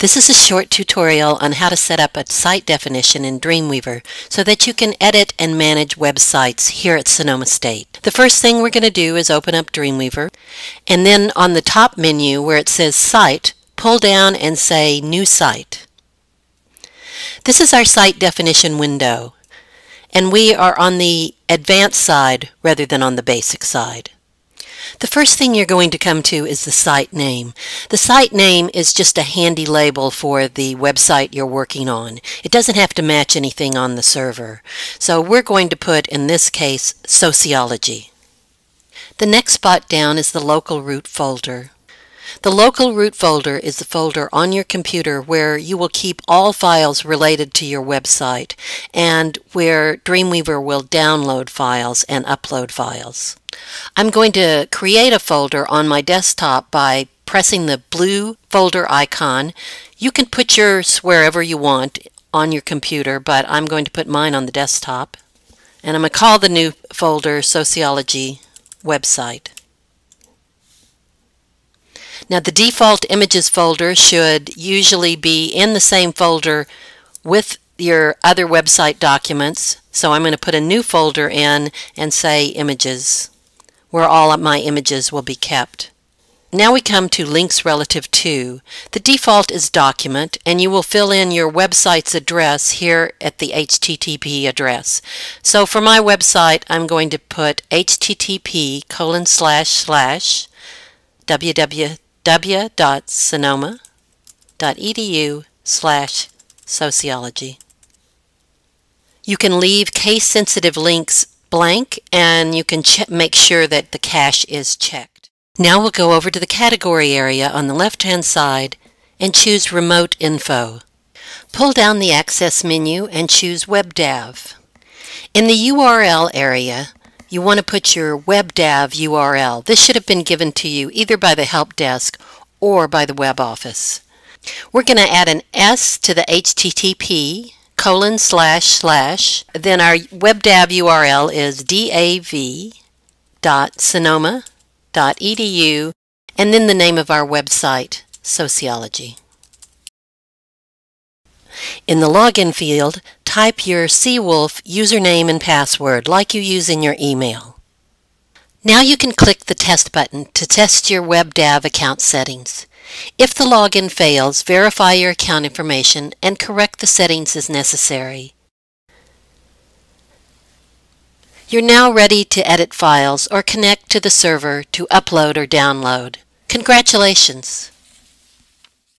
This is a short tutorial on how to set up a site definition in Dreamweaver so that you can edit and manage websites here at Sonoma State. The first thing we're going to do is open up Dreamweaver and then on the top menu where it says Site, pull down and say New Site. This is our site definition window and we are on the advanced side rather than on the basic side. The first thing you're going to come to is the site name. The site name is just a handy label for the website you're working on. It doesn't have to match anything on the server. So we're going to put, in this case, Sociology. The next spot down is the local root folder. The local root folder is the folder on your computer where you will keep all files related to your website and where Dreamweaver will download files and upload files. I'm going to create a folder on my desktop by pressing the blue folder icon. You can put yours wherever you want on your computer, but I'm going to put mine on the desktop. And I'm going to call the new folder Sociology Website. Now the default images folder should usually be in the same folder with your other website documents. So I'm going to put a new folder in and say images where all of my images will be kept. Now we come to links relative to. The default is document and you will fill in your website's address here at the HTTP address. So for my website I'm going to put http colon slash slash www.sonoma.edu slash sociology. You can leave case-sensitive links blank and you can make sure that the cache is checked. Now we'll go over to the category area on the left-hand side and choose Remote Info. Pull down the Access menu and choose WebDAV. In the URL area, you want to put your WebDAV URL. This should have been given to you either by the help desk or by the web office. We're going to add an S to the HTTP colon slash slash. Then our WebDAV URL is dav.sonoma.edu and then the name of our website, Sociology. In the login field, type your Seawolf username and password like you use in your email. Now you can click the Test button to test your WebDAV account settings. If the login fails, verify your account information and correct the settings as necessary. You're now ready to edit files or connect to the server to upload or download. Congratulations!